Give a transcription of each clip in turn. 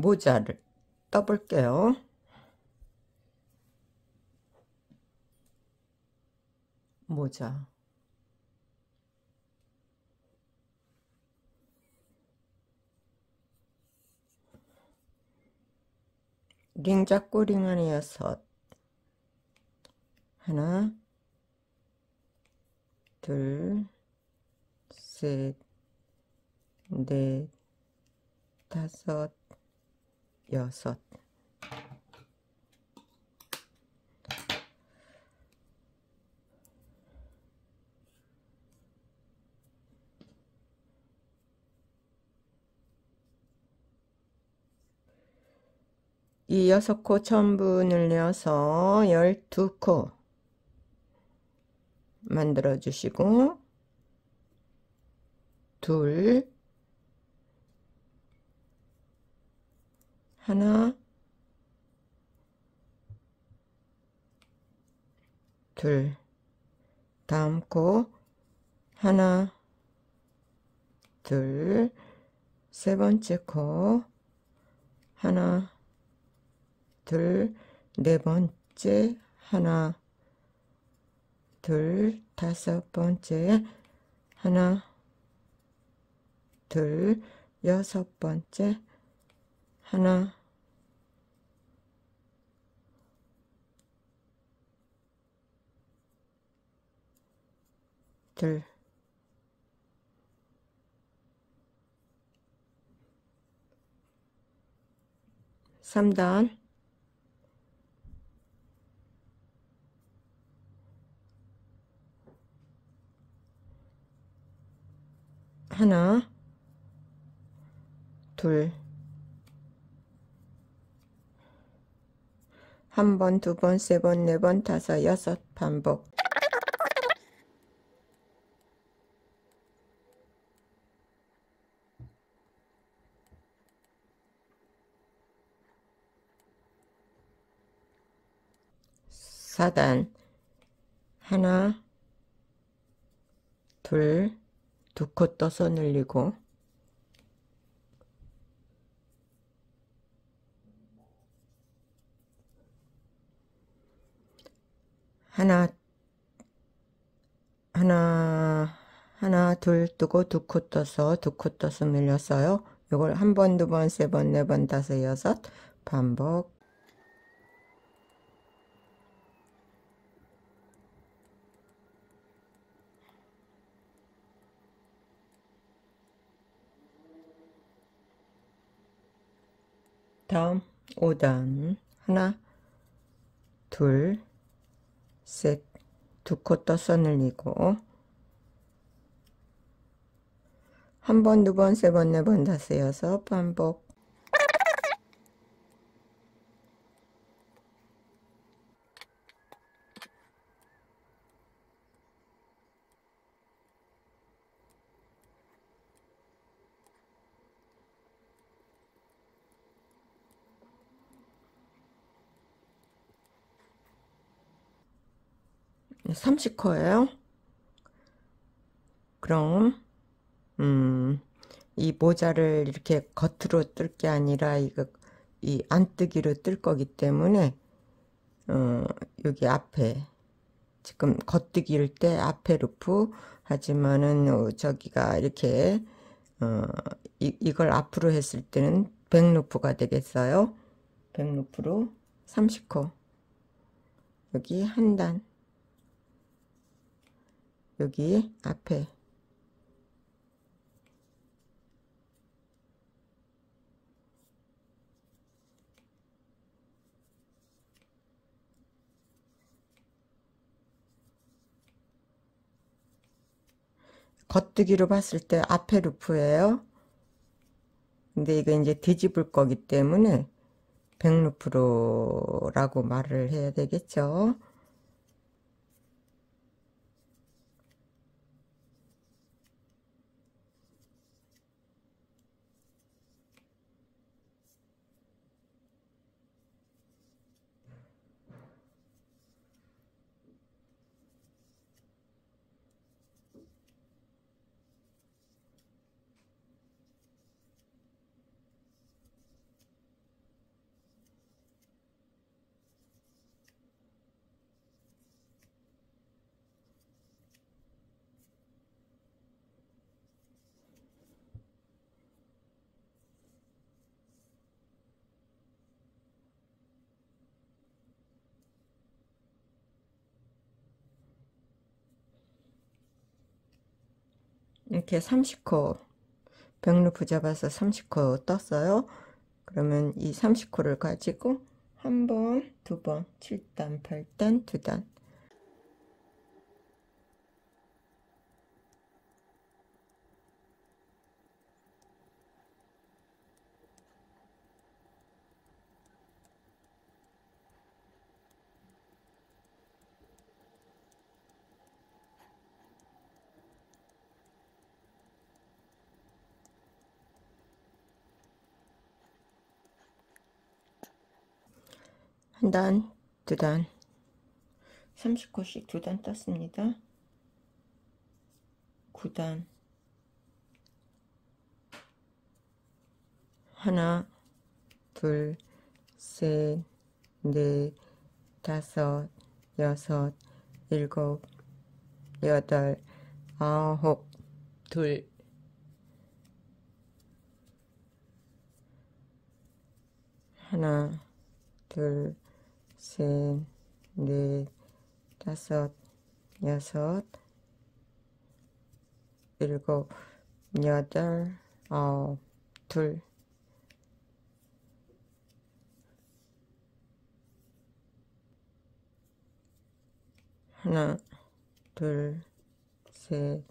모자를 떠볼게요. 모자. 링 잡고 링 안에 여섯 하나 둘셋넷 다섯 여섯. 이 여섯 코 전부 늘려서 열두 코 만들어 주시고 둘 하나. 둘. 다음 코 하나. 둘. 세 번째 코 하나. 둘, 네 번째, 하나, 둘, 다섯 번째, 하나, 둘, 여섯 번째, 하나, 둘, 3단. 하나, 둘, 한 번, 두 번, 세 번, 네 번, 다섯, 여섯 반복. 사단 하나, 둘, 두 코 떠서 늘리고 하나 하나 하나 둘 뜨고 두 코 떠서 두 코 떠서 늘렸어요. 이걸 한 번, 두 번, 세 번, 네 번, 다섯, 여섯 반복 다음 5단. 하나 둘셋두 코 떠서 늘리고. 한 번, 두 번, 세 번, 네 번, 다섯, 여섯 반복 30코예요. 그럼 음, 이 모자를 이렇게 겉으로 뜰 게 아니라 이거 이 안뜨기로 뜰 거기 때문에 어, 여기 앞에 지금 겉뜨기일 때 앞에 루프 하지만은 어, 저기가 이렇게 어, 이, 이걸 앞으로 했을 때는 백루프가 되겠어요. 백루프로 30코 여기 한 단 여기 앞에 겉뜨기로 봤을 때 앞에 루프예요. 근데 이거 이제 뒤집을 거기 때문에 백루프로라고 말을 해야 되겠죠. 이렇게 30코 백루프 잡아서 30코 떴어요. 그러면 이 30코를 가지고 한 번, 두 번, 7단, 8단, 2단 한 단, 두 단, 30코씩 두 단 떴습니다. 9단, 하나, 둘, 셋, 넷, 다섯, 여섯, 일곱, 여덟, 아홉, 둘, 하나, 둘, 셋, 넷, 다섯, 여섯, 일곱, 여덟, 아홉, 둘, 하나, 둘, 셋,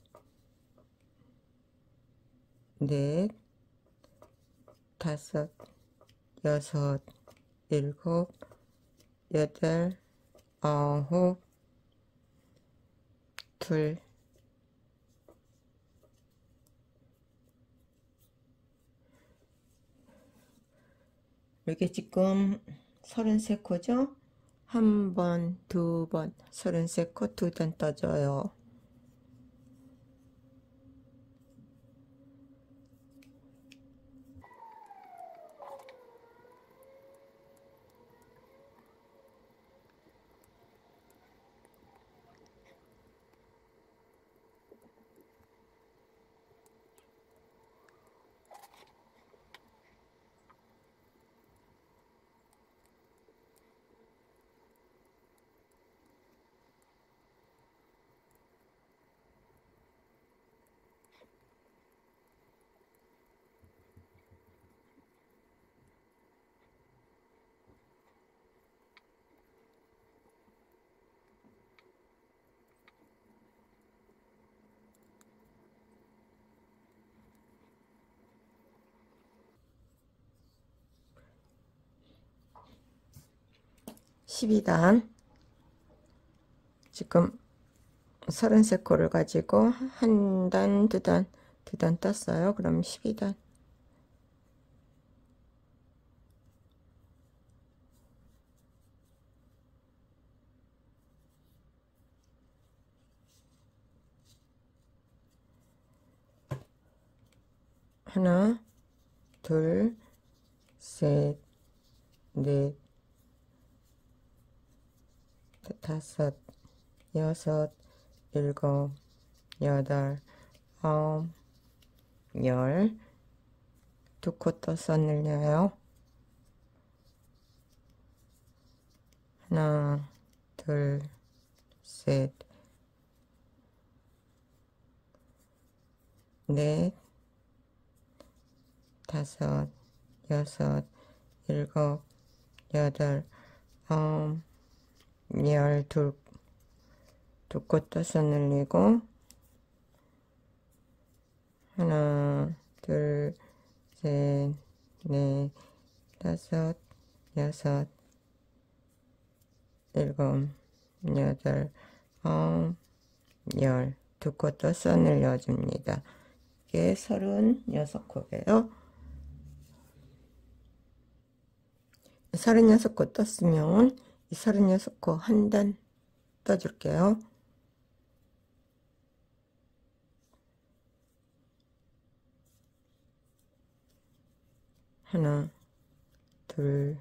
넷, 다섯, 여섯, 일곱, 여덟, 아홉, 둘, 이게 지금 33코죠? 한 번, 두 번, 33코 두 단 떠줘요. 십이단 지금 33코를 가지고 한 단, 두 단, 두단 떴어요. 그럼 12단. 하나, 둘, 셋, 넷, 다섯, 여섯, 일곱, 여덟, 아홉, 열. 두 코 떠서 늘려요. 하나, 둘, 셋, 넷, 다섯, 여섯, 일곱, 여덟, 아홉, 열, 둘, 두코 떠서 늘리고, 하나, 둘, 셋, 넷, 다섯, 여섯, 일곱, 여덟, 아홉, 열, 두코 떠서 늘려줍니다. 이게 서른여섯 코예요. 36코 떴으면 이 36코 한 단 떠줄게요. 하나, 둘,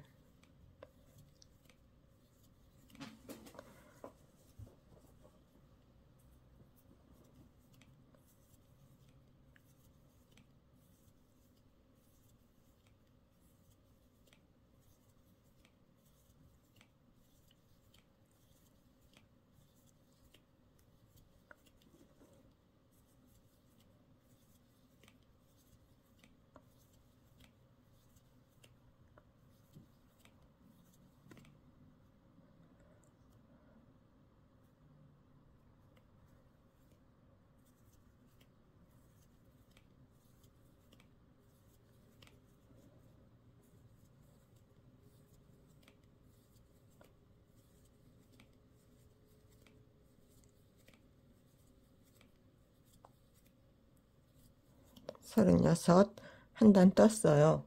36, 한 단 떴어요.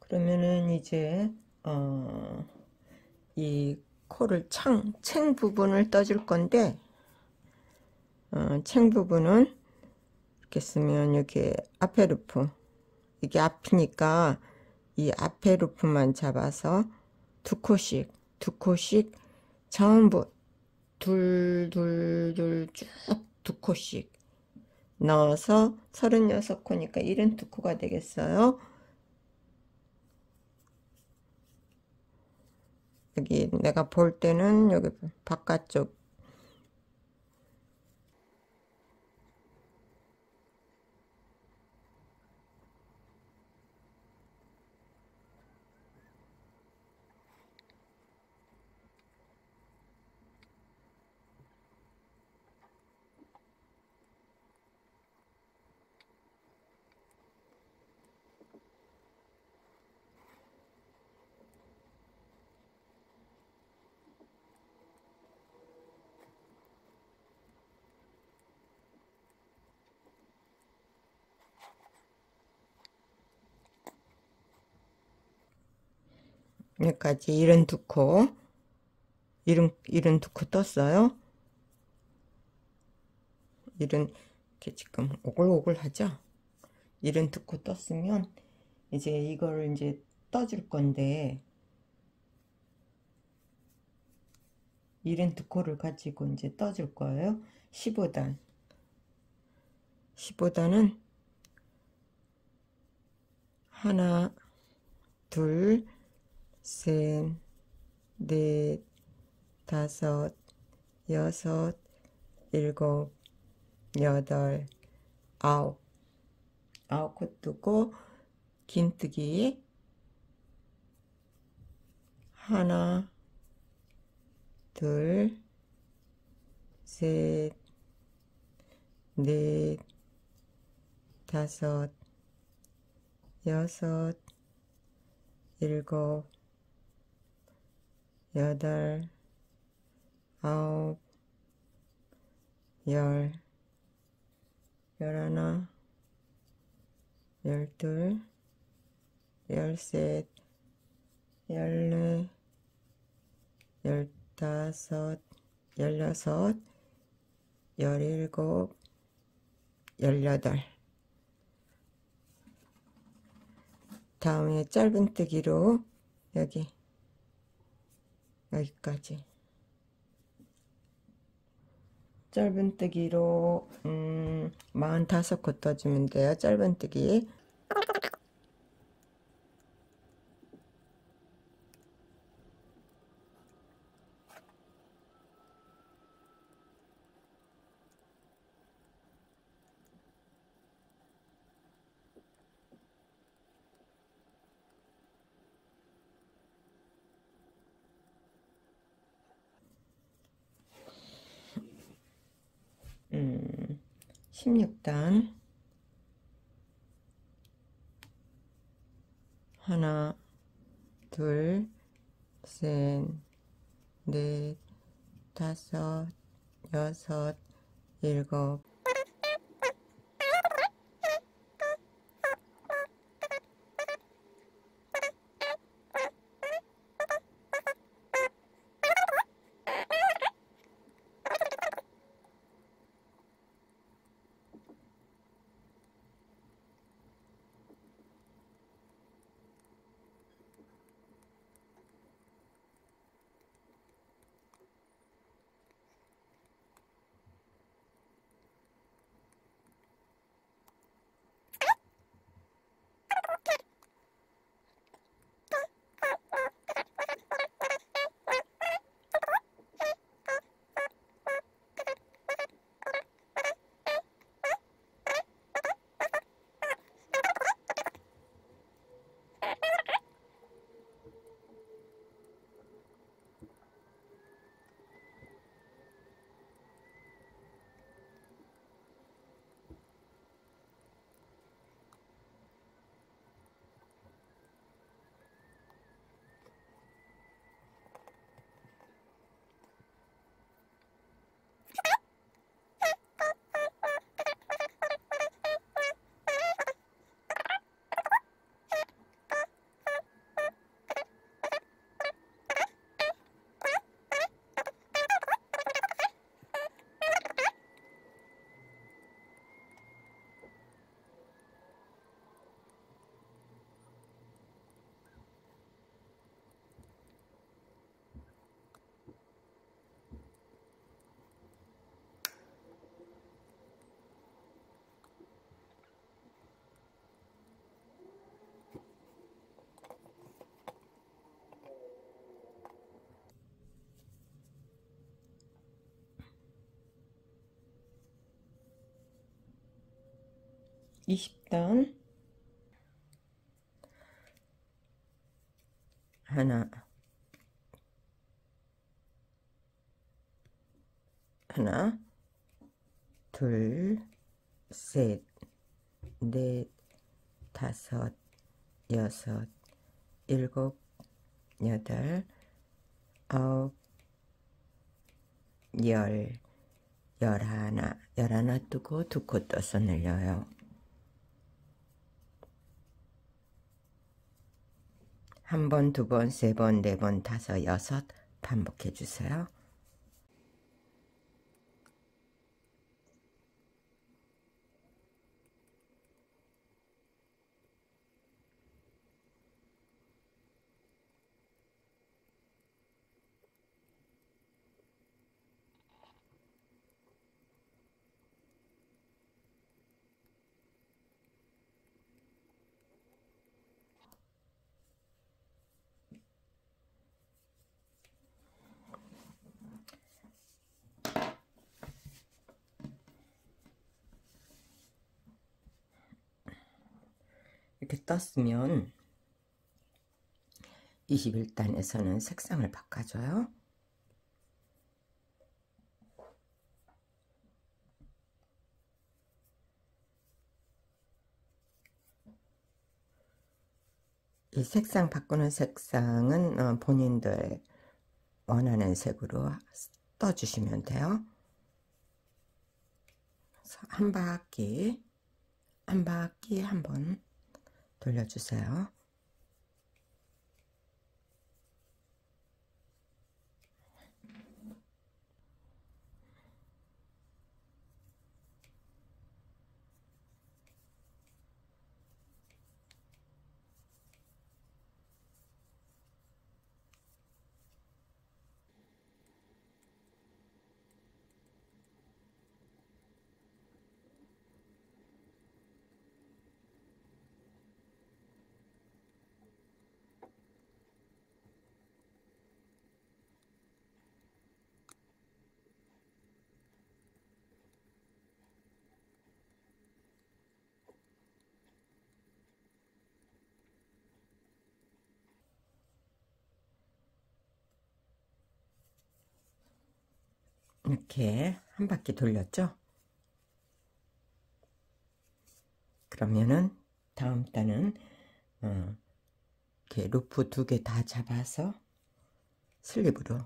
그러면은 이제, 어, 이 코를 창, 챙 부분을 떠줄 건데, 어, 챙 부분은 이렇게 쓰면 여기 앞에 루프, 이게 앞이니까 이 앞에 루프만 잡아서 두 코씩, 두 코씩 전부 둘, 둘, 둘, 쭉 두 코씩 넣어서 36코니까 72코가 되겠어요. 여기 내가 볼 때는 여기 바깥쪽 여기까지 72코 72코 떴어요. 이런 이렇게 지금 오글오글 하죠. 72코 떴으면 이제 이거를 이제 떠줄 건데 72코를 가지고 이제 떠줄 거예요. 15단 15단은 하나 둘 셋, 넷, 다섯, 여섯, 일곱, 여덟, 아홉. 아홉 코 뜨고 긴뜨기 하나, 둘, 셋, 넷, 다섯, 여섯, 일곱, 여덟, 아홉, 열, 열하나, 열둘, 열셋, 열네, 열다섯, 열여섯, 열일곱, 열여덟. 다음에 짧은뜨기로 여기 여기까지. 짧은뜨기로 음, 45코 떠주면 돼요 짧은뜨기 음, 16단. 하나 둘 셋 넷 다섯 여섯 일곱 20단. 하나. 하나. 둘. 셋. 넷. 다섯. 여섯. 일곱. 여덟. 아홉. 열. 열하나. 열하나 뜨고 두 코 떠서 늘려요 한 번, 두 번, 세 번, 네 번, 다섯, 여섯 반복해 주세요. 떴으면 21단에서는 색상을 바꿔줘요. 이 색상 바꾸는 색상은 어, 본인들 원하는 색으로 떠주시면 돼요. 한 바퀴 한 바퀴 한번 돌려주세요. 이렇게 한 바퀴 돌렸죠? 그러면은 다음 단은 어, 이렇게 루프 두 개 다 잡아서 슬립으로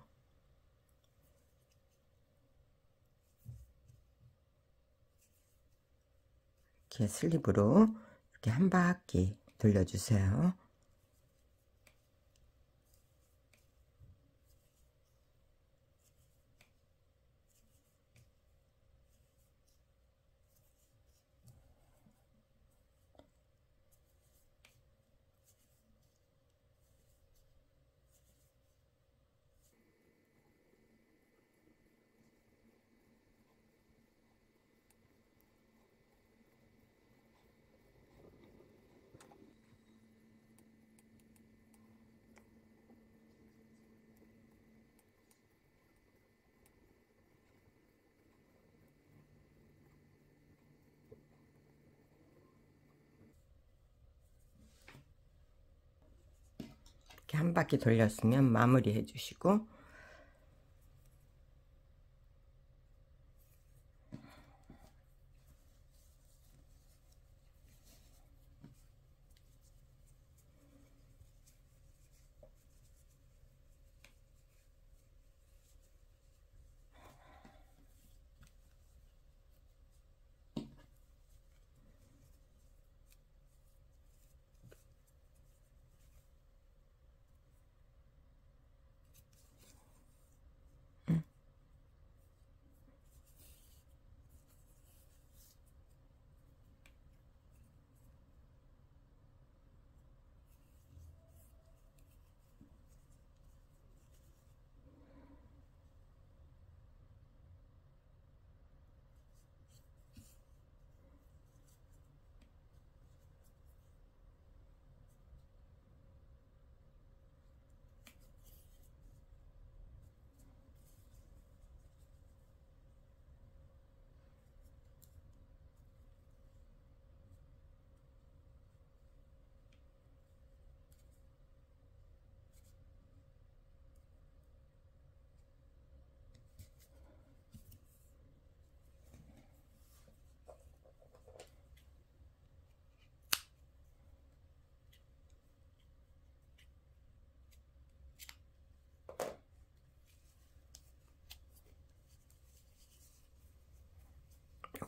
이렇게 슬립으로 이렇게 한 바퀴 돌려주세요. 이렇게 한 바퀴 돌렸으면 마무리 해 주시고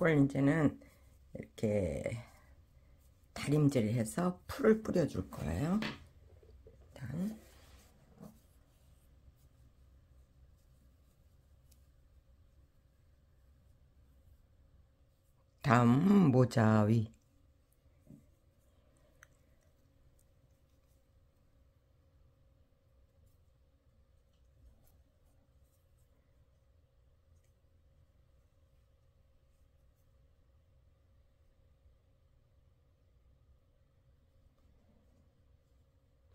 이걸 이제는 이렇게 다림질 해서 풀을 뿌려줄 거예요. 일단 다음 모자 위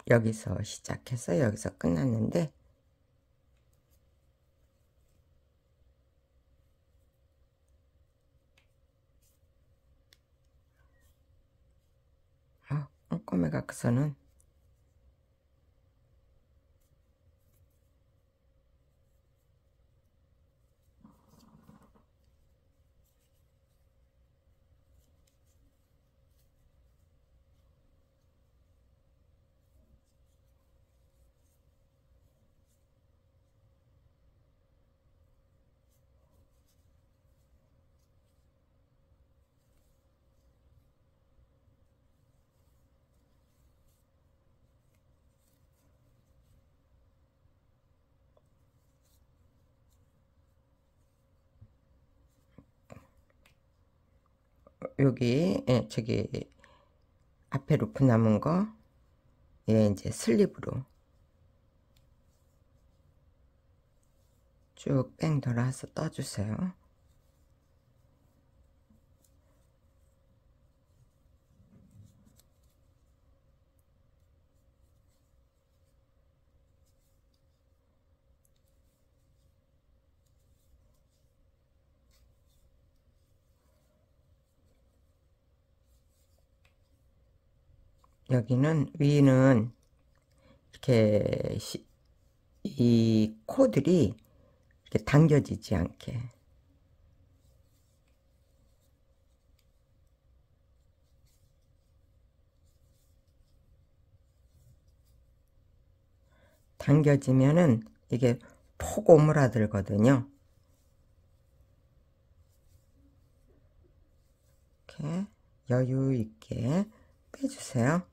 여기서 시작해서 여기서 끝났는데 아, 꼼꼼해 갖고서는 여기 예, 저기 앞에 루프 남은 거 예, 이제 슬립으로 쭉 뺑 돌아서 떠주세요. 여기는 위는 이렇게 시, 이 코들이 이렇게 당겨지지 않게 당겨지면은 이게 폭 오므라들거든요. 이렇게 여유 있게 빼주세요.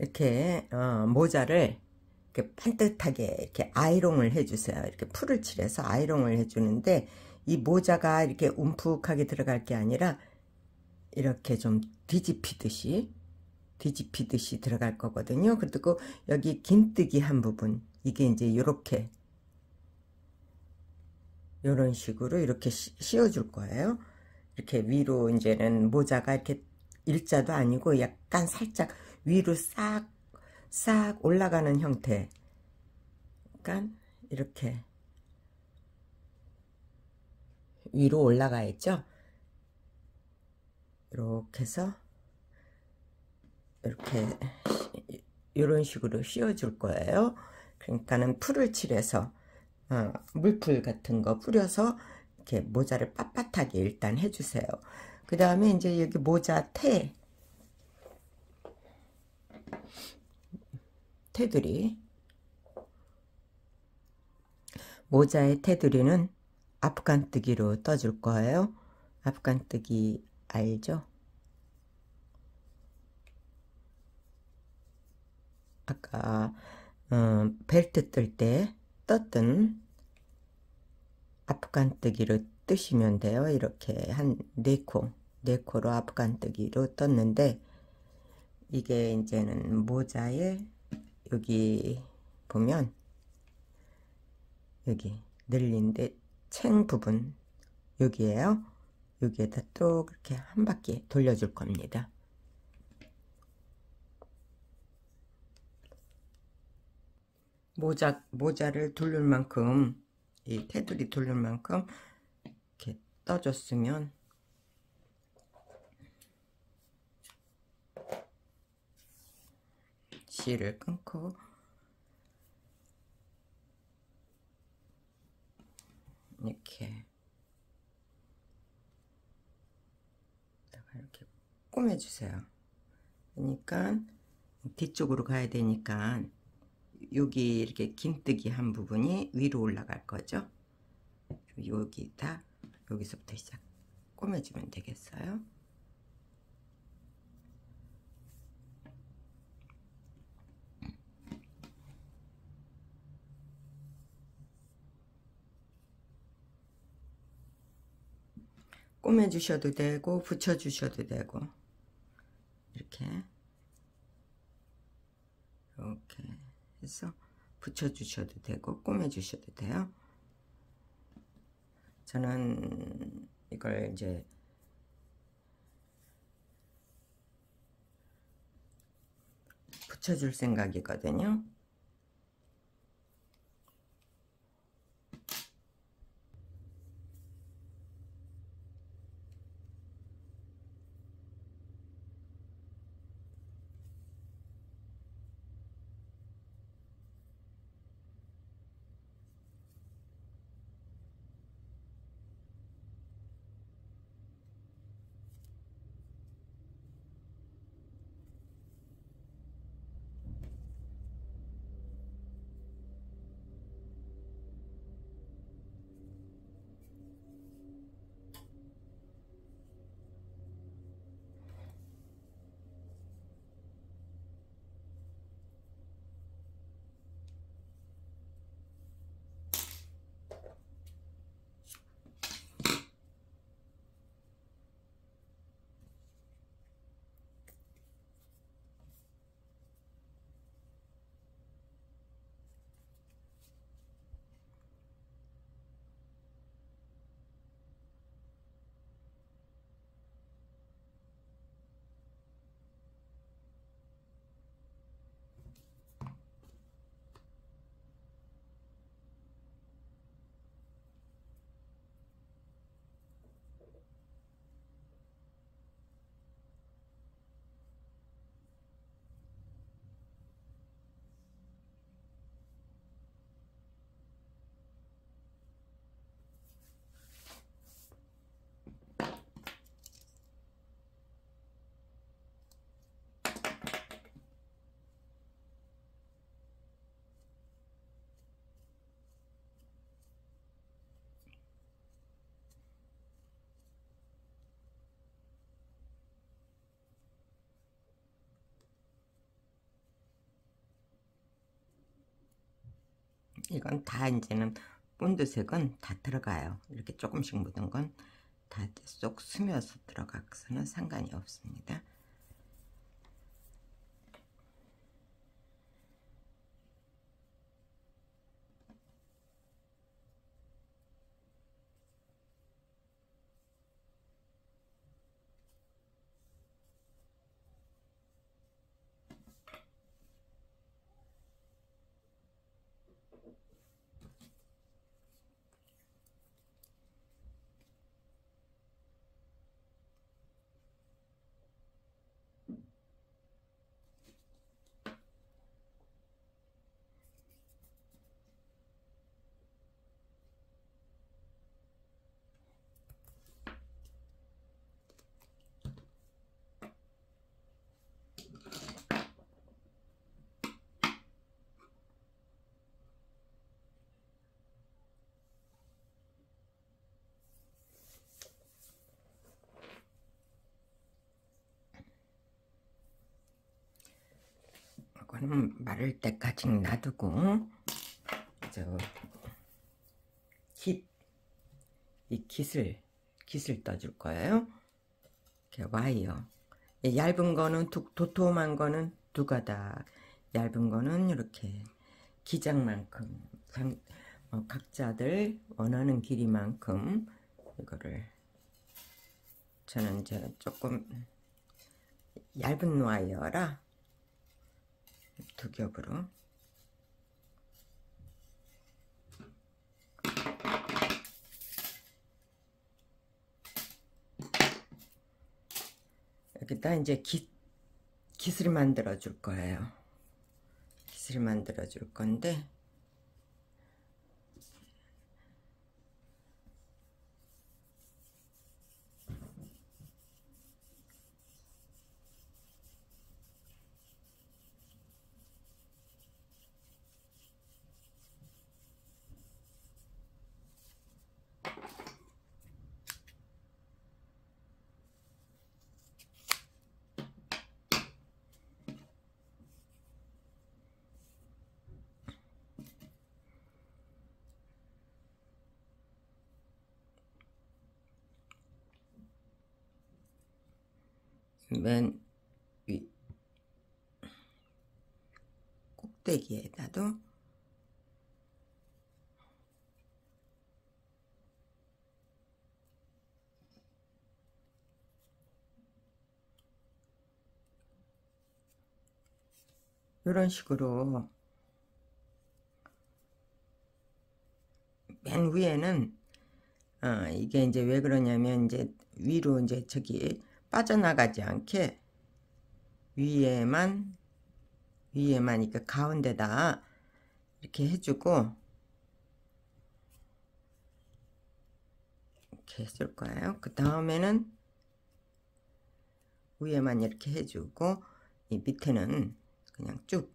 이렇게 어, 모자를 이렇게 반듯하게 이렇게 아이롱을 해주세요. 이렇게 풀을 칠해서 아이롱을 해주는데 이 모자가 이렇게 움푹하게 들어갈 게 아니라 이렇게 좀 뒤집히듯이 뒤집히듯이 들어갈 거거든요. 그리고 여기 긴뜨기 한 부분 이게 이제 이렇게 이런 식으로 이렇게 씌워줄 거예요. 이렇게 위로 이제는 모자가 이렇게 일자도 아니고 약간 살짝 위로 싹, 싹 올라가는 형태. 그러니까 이렇게 위로 올라가 있죠. 이렇게 해서 이렇게 이런 식으로 씌워줄 거예요. 그러니까는 풀을 칠해서 어, 물풀 같은 거 뿌려서 이렇게 모자를 빳빳하게 일단 해주세요. 그 다음에 이제 여기 모자 테 테두리 모자의 테두리는 앞간뜨기로 떠줄 거예요. 앞간뜨기 알죠? 아까 어, 벨트 뜰 때 떴던 앞간뜨기로 뜨시면 돼요. 이렇게 한 4코, 4코로 앞간뜨기로 떴는데 이게 이제는 모자에 여기 보면 여기 늘린데 챙 부분 여기에요. 여기에다 또 그렇게 한 바퀴 돌려줄 겁니다. 모자, 모자를 둘릴 만큼 이 테두리 둘릴 만큼 이렇게 떠줬으면 실을 끊고 이렇게 이렇게 꼬매주세요. 그러니까 뒤쪽으로 가야 되니까 여기 이렇게 긴뜨기 한 부분이 위로 올라갈 거죠. 여기다 여기서부터 시작 꼬매주면 되겠어요. 꼬매주셔도 되고 붙여주셔도 되고. 이렇게. 이렇게 해서 붙여주셔도 되고 꼬매주셔도 돼요. 저는 이걸 이제 붙여줄 생각이거든요 이건 다 이제는 본드색은 다 들어가요. 이렇게 조금씩 묻은 건 다 쏙 스며서 들어가서는 상관이 없습니다. 이거는 마를 때까지 놔두고 저 깃, 이 깃을 깃을 떠줄 거예요. 이렇게 와이어 얇은 거는 두, 도톰한 거는 두 가닥 얇은 거는 이렇게 기장만큼 어, 각자들 원하는 길이만큼 이거를 저는 이제 조금 얇은 와이어라 두 겹으로. 여기다 이제 깃, 깃을 만들어 줄 거예요. 깃을 만들어 줄 건데 맨 위 꼭대기에다도 이런 식으로 맨 위에는 아, 이게 이제 왜 그러냐면 이제 위로 이제 저기 빠져나가지 않게 위에만 위에만 이렇게 가운데다 이렇게 해주고 이렇게 해줄 거예요. 그 다음에는 위에만 이렇게 해주고 이 밑에는 그냥 쭉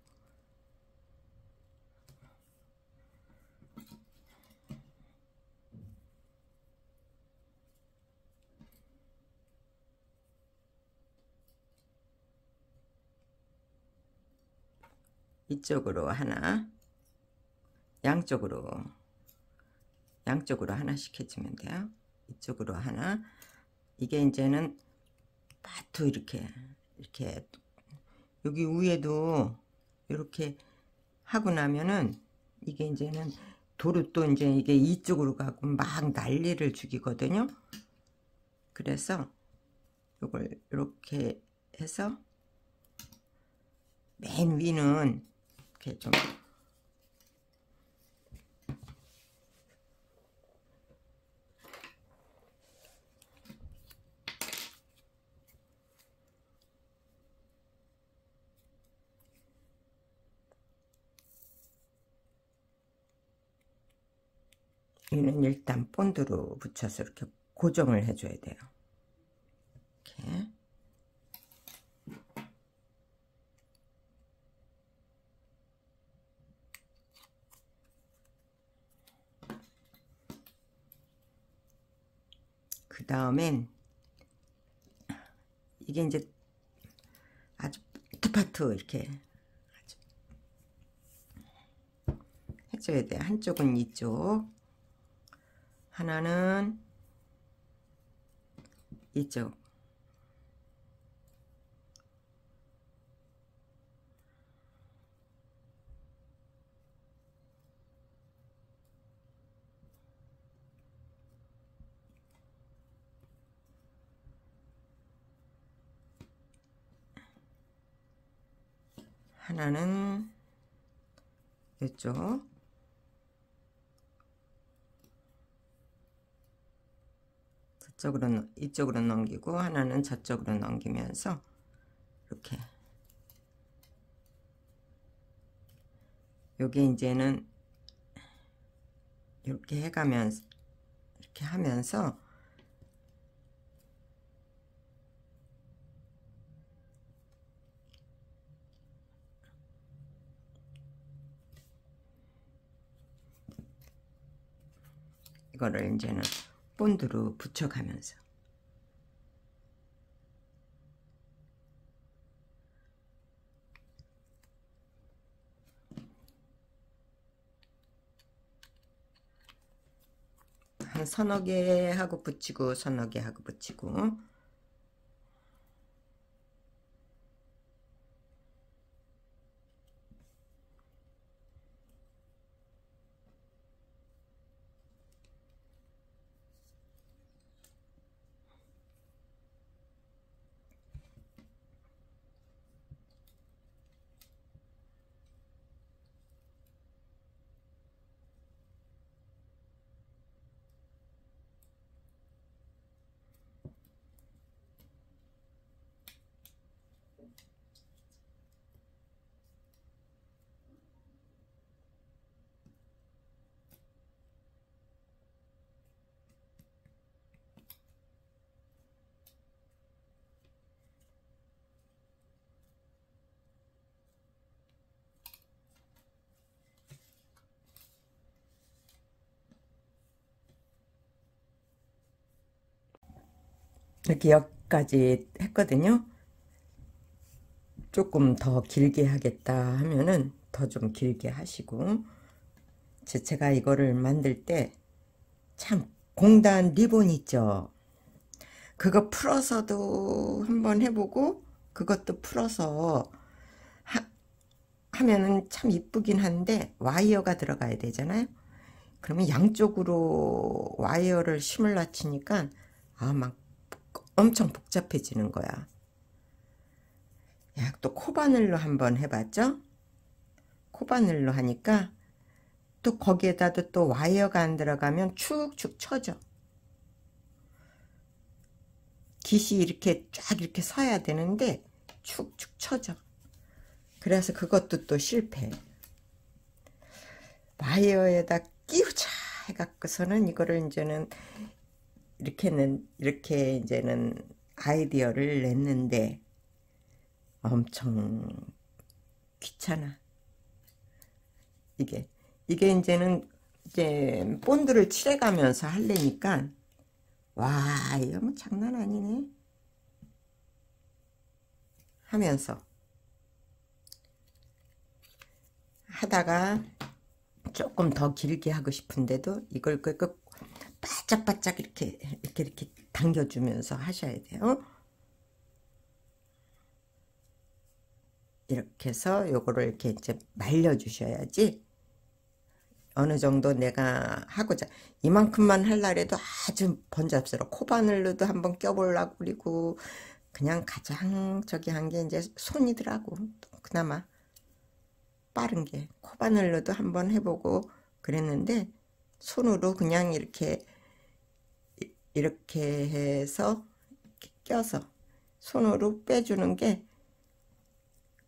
이쪽으로 하나 양쪽으로 양쪽으로 하나씩 해주면 돼요. 이쪽으로 하나. 이게 이제는 파트 이렇게 이렇게 여기 위에도 이렇게 하고 나면은 이게 이제는 도로 또 이제 이게 이쪽으로 가고 막 난리를 죽이거든요. 그래서 이걸 이렇게 해서 맨 위는 이렇게 좀 얘는 일단 본드로 붙여서 이렇게 고정을 해줘야 돼요. 이렇게. 그 다음엔 이게 이제 아주 파트 이렇게 해줘야 돼. 한쪽은 이쪽, 하나는 이쪽. 하나는 이쪽 저쪽으로 이쪽으로 넘기고 하나는 저쪽으로 넘기면서 이렇게. 요게 이제는 이렇게 해가면서 이렇게 하면서 이거를 이제는 본드로 붙여가면서. 한 서너 개 하고 붙이고 서너 개 하고 붙이고 이렇게 여기까지 했거든요. 조금 더 길게 하겠다 하면은 더 좀 길게 하시고 제가 이거를 만들 때 참 공단 리본 있죠. 그거 풀어서도 한번 해보고 그것도 풀어서 하, 하면은 참 이쁘긴 한데 와이어가 들어가야 되잖아요. 그러면 양쪽으로 와이어를 심을라 치니까 아막 엄청 복잡해지는 거야. 야, 또 코바늘로 한번 해봤죠? 코바늘로 하니까 또 거기에다도 또 와이어가 안 들어가면 축축 쳐져. 깃이 이렇게 쫙 이렇게 서야 되는데 축축 쳐져. 그래서 그것도 또 실패. 와이어에다 끼우자 해갖고서는 이거를 이제는 이렇게는 이렇게 이제는 아이디어를 냈는데 엄청 귀찮아. 이게 이게 이제는 이제 본드를 칠해가면서 할래니까 와 이거 뭐 장난 아니네 하면서 하다가 조금 더 길게 하고 싶은데도 이걸 그 바짝바짝 이렇게 이렇게 이렇게 당겨주면서 하셔야 돼요. 이렇게 해서 요거를 이렇게 이제 말려주셔야지 어느 정도 내가 하고자. 이만큼만 할날에도 아주 번잡스러워. 코바늘로도 한번 껴보려고 그리고 그냥 가장 저기 한 게 이제 손이더라고. 그나마 빠른 게. 코바늘로도 한번 해보고 그랬는데 손으로 그냥 이렇게 이렇게 해서 껴서 손으로 빼주는 게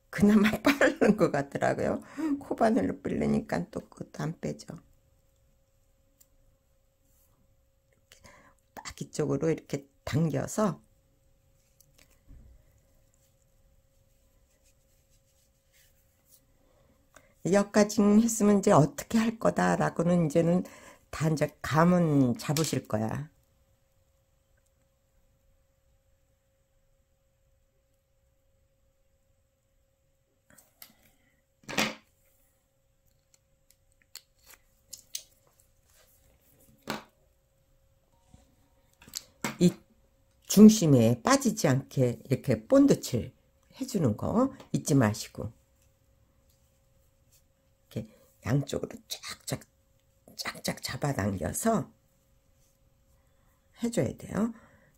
그나마 빠른 것 같더라고요. 코바늘로 빼려니까 또 그것도 안 빼죠. 딱 이쪽으로 이렇게 당겨서 여기까지 했으면 이제 어떻게 할 거다라고는 이제는 다 이제 감은 잡으실 거야. 중심에 빠지지 않게 이렇게 본드칠 해주는 거 잊지 마시고 이렇게 양쪽으로 쫙쫙 쫙쫙 잡아당겨서 해줘야 돼요.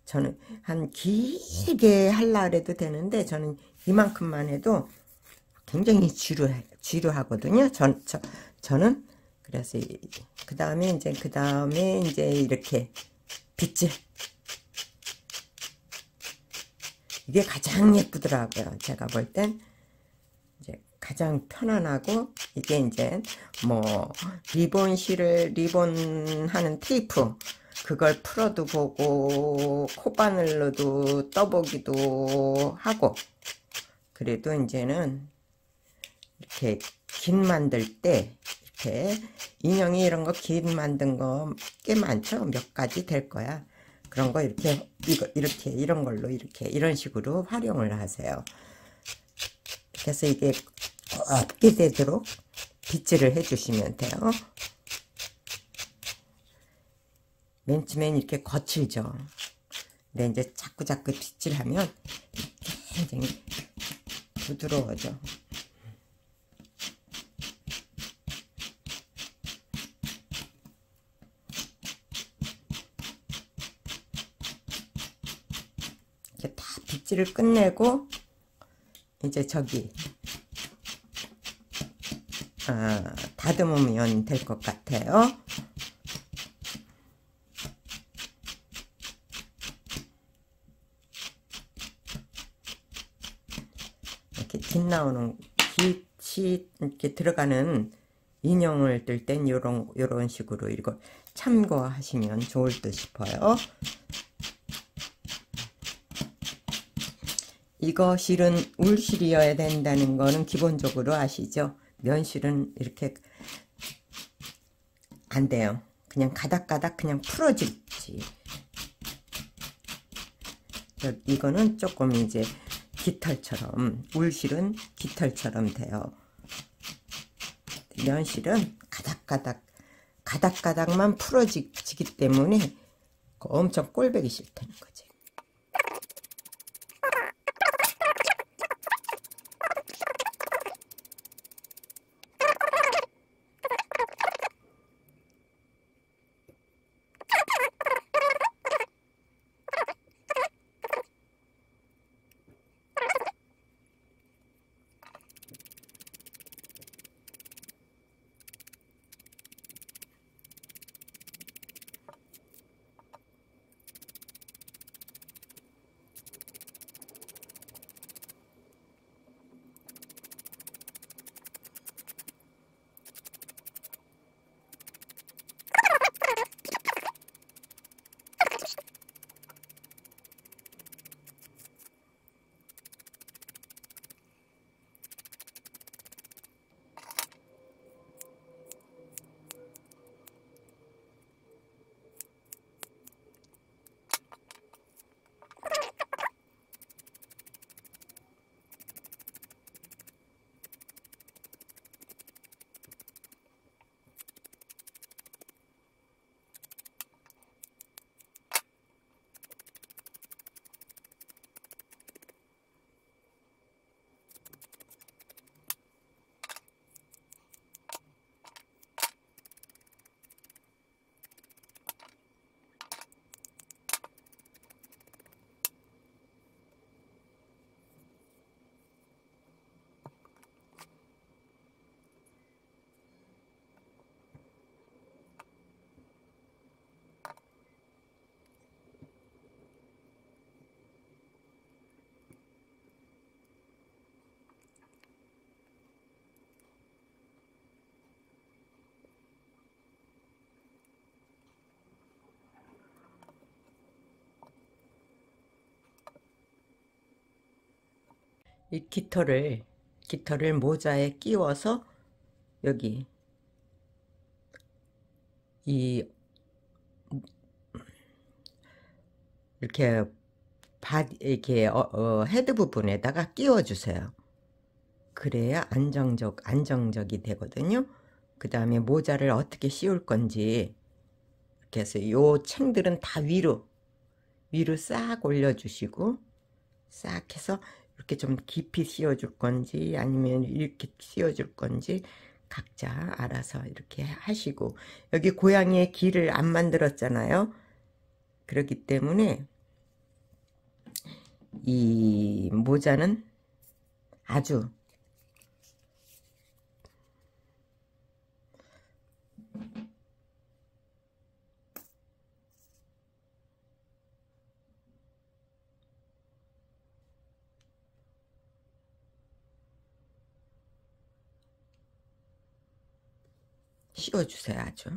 저는 한 길게 할라 그래도 되는데 저는 이만큼만 해도 굉장히 지루 지루하거든요. 전 저, 저는 그래서 그 다음에 이제 그 다음에 이제 이렇게 빗질 이게 가장 예쁘더라고요. 제가 볼 땐 이제 가장 편안하고 이게 이제 뭐 리본 실을 리본 하는 테이프 그걸 풀어도 보고 코바늘로도 떠보기도 하고 그래도 이제는 이렇게 긴 만들 때 이렇게 인형이 이런 거 긴 만든 거 꽤 많죠 몇 가지 될 거야 그런 거 이렇게 이거 이렇게 이런 걸로 이렇게 이런 식으로 활용을 하세요. 그래서 이게 곱게 되도록 빗질을 해주시면 돼요. 맨 처음엔 이렇게 거칠죠. 근데 이제 자꾸 자꾸 빗질하면 굉장히 부드러워져. 이렇게 다 빗질을 끝내고 이제 저기 아, 다듬으면 될 것 같아요. 이렇게 빛 나오는 빛이 이렇게 들어가는 인형을 뜰 땐 요런 요런 식으로 이거 참고하시면 좋을 듯 싶어요. 이거 실은 울실이어야 된다는 거는 기본적으로 아시죠? 면실은 이렇게 안 돼요. 그냥 가닥가닥 그냥 풀어지지. 이거는 조금 이제 깃털처럼 울실은 깃털처럼 돼요. 면실은 가닥가닥 가닥가닥만 풀어지기 때문에 엄청 꼴배기 싫다는 거지. 이 깃털을 깃털을 모자에 끼워서 여기 이 이렇게 바 이렇게 어, 어, 헤드 부분에다가 끼워 주세요. 그래야 안정적 안정적이 되거든요. 그 다음에 모자를 어떻게 씌울 건지 이렇게 해서 요 챙들은 다 위로 위로 싹 올려주시고 싹 해서 이렇게 좀 깊이 씌워줄 건지 아니면 이렇게 씌워줄 건지 각자 알아서 이렇게 하시고 여기 고양이의 길을 안 만들었잖아요. 그렇기 때문에 이 모자는 아주 씌워주세요 아주.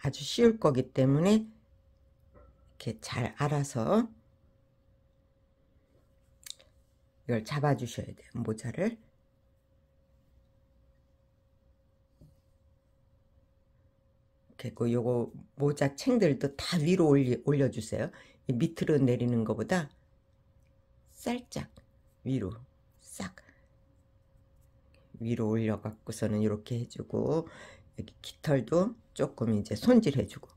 아주 쉬울 거기 때문에 이렇게 잘 알아서 이걸 잡아 주셔야 돼요 모자를. 그리고 요거 모자 챙들도 다 위로 올리, 올려주세요. 밑으로 내리는 것보다 살짝 위로 싹 위로 올려 갖고서는 이렇게 해주고 여기 깃털도 조금 이제 손질 해주고.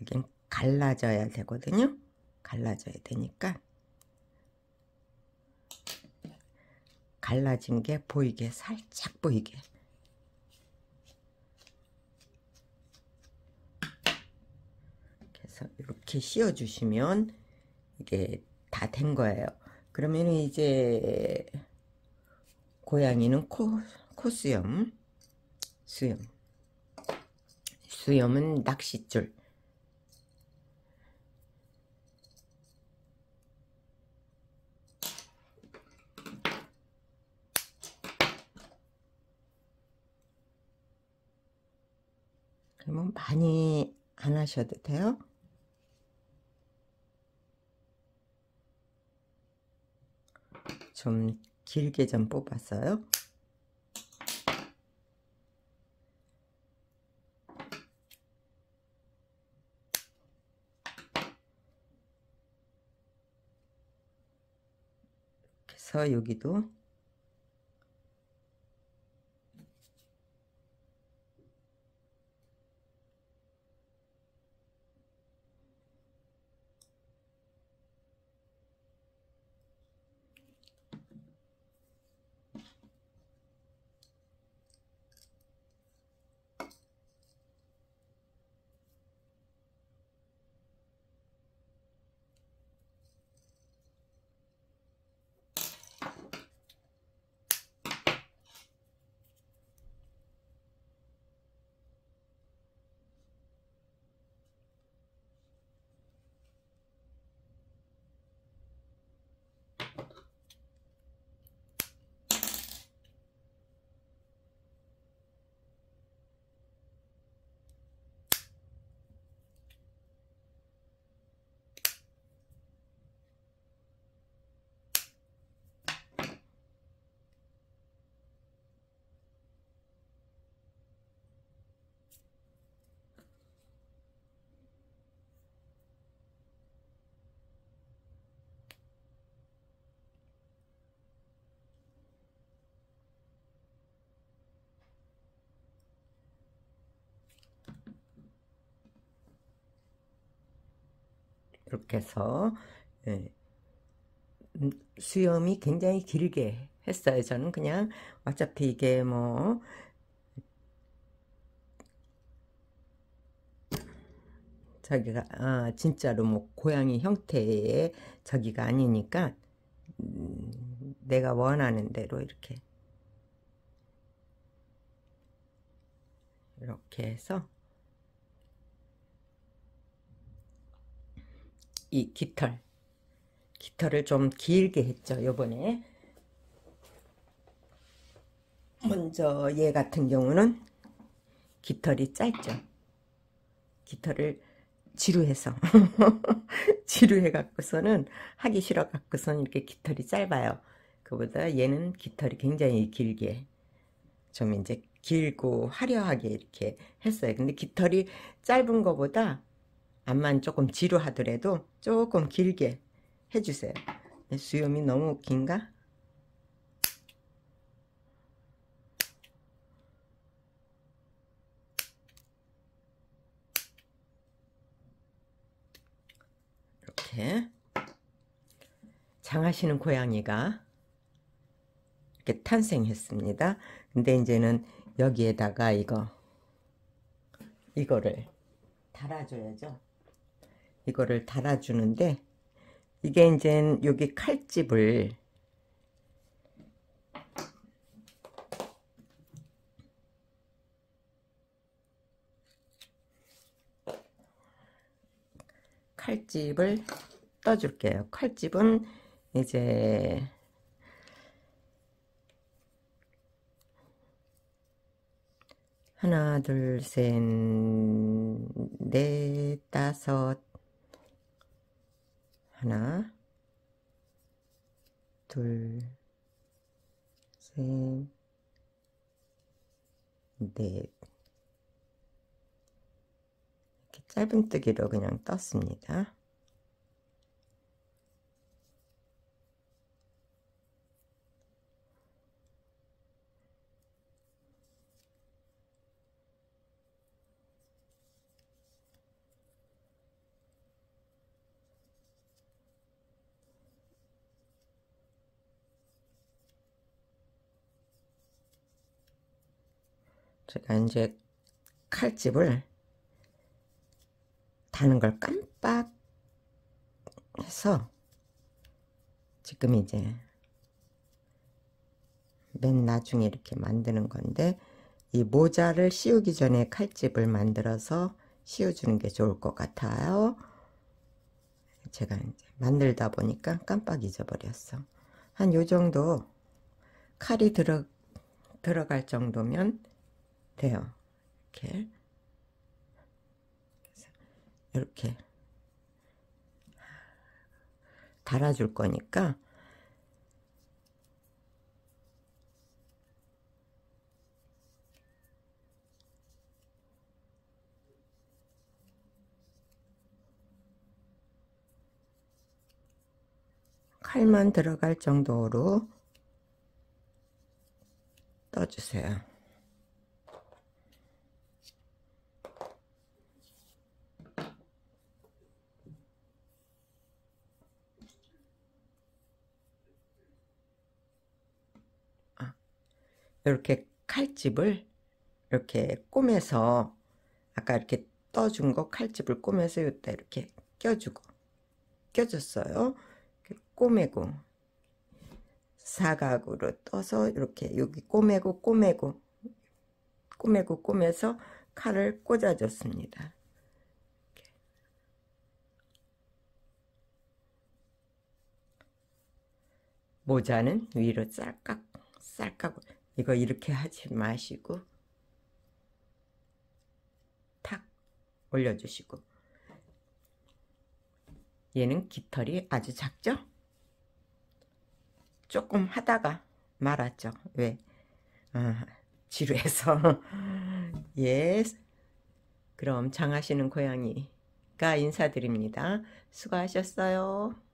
여긴 갈라져야 되거든요. 갈라져야 되니까. 갈라진 게 보이게 살짝 보이게 그래서 이렇게 씌워 주시면 이게 다 된 거예요. 그러면 이제 고양이는 코, 코수염 수염. 수염은 낚싯줄. 그러면 많이 안 하셔도 돼요. 좀 길게 좀 뽑았어요. 그래서 여기도 이렇게 해서 예, 음, 수염이 굉장히 길게 했어요. 저는 그냥 어차피 이게 뭐 자기가 아, 진짜로 뭐 고양이 형태의 저기가 아니니까 음, 내가 원하는 대로 이렇게 이렇게 해서 이 깃털. 깃털을 좀 길게 했죠 요번에. 먼저 얘 같은 경우는 깃털이 짧죠. 깃털을 지루해서 지루해 갖고서는 하기 싫어 갖고서는 이렇게 깃털이 짧아요. 그보다 얘는 깃털이 굉장히 길게 좀 이제 길고 화려하게 이렇게 했어요. 근데 깃털이 짧은 것보다 암만 조금 지루하더라도 조금 길게 해주세요. 수염이 너무 긴가? 이렇게 장하시는 고양이가 이렇게 탄생했습니다. 근데 이제는 여기에다가 이거 이거를 달아줘야죠. 이거를 달아주는데 이게 이제 여기 칼집을 칼집을 떠줄게요. 칼집은 이제 하나, 둘, 셋, 넷, 다섯, 하나, 둘, 셋, 넷. 이렇게 짧은뜨기로 그냥 떴습니다. 제가 이제 칼집을 다는 걸 깜빡 해서 지금 이제 맨 나중에 이렇게 만드는 건데 이 모자를 씌우기 전에 칼집을 만들어서 씌워주는 게 좋을 것 같아요. 제가 이제 만들다 보니까 깜빡 잊어버렸어. 한 요 정도 칼이 들어, 들어갈 정도면 돼요. 이렇게. 이렇게 달아줄 거니까 칼만 들어갈 정도로 떠주세요. 이렇게 칼집을 이렇게 꼬매서 아까 이렇게 떠준 거 칼집을 꼬매서 이때 이렇게 껴주고 껴줬어요. 꼬매고 사각으로 떠서 이렇게 여기 꼬매고 꼬매고 꼬매고 꼬매서 칼을 꽂아줬습니다. 모자는 위로 쌀깍 쌀깍 이거 이렇게 하지 마시고 탁 올려주시고 얘는 깃털이 아주 작죠? 조금 하다가 말았죠. 왜? 아, 지루해서. 예. 그럼 장하시는 고양이가 인사드립니다. 수고하셨어요.